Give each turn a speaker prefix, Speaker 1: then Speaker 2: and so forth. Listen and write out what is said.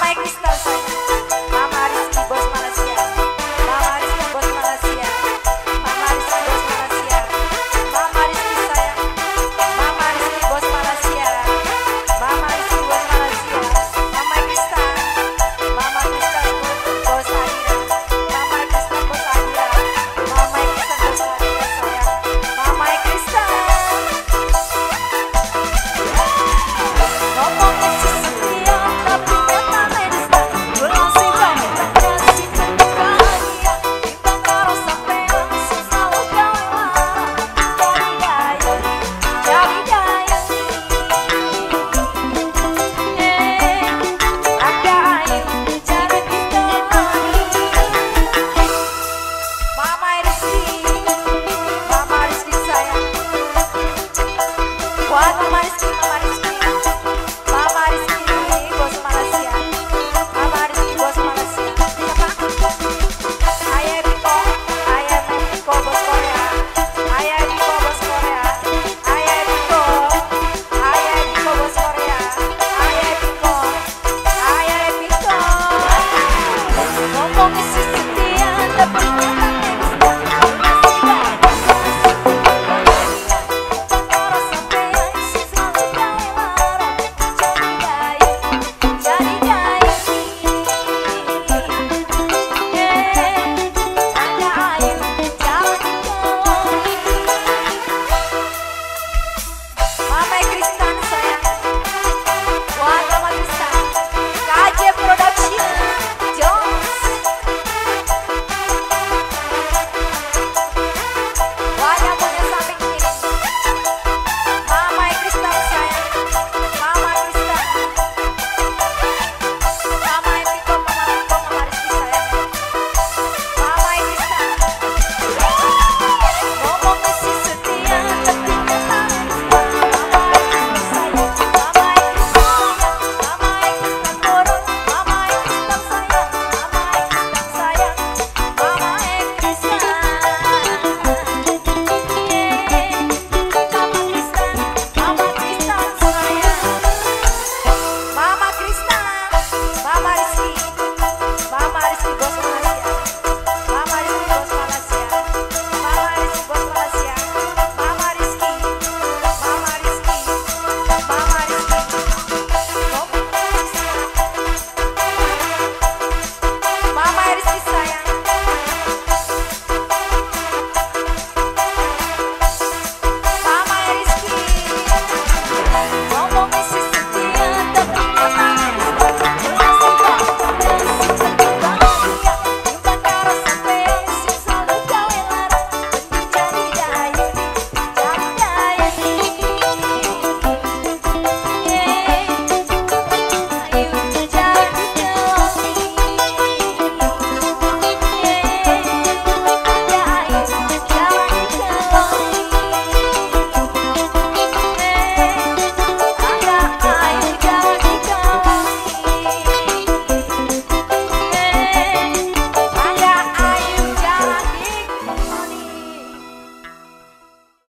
Speaker 1: Mike Gustavo.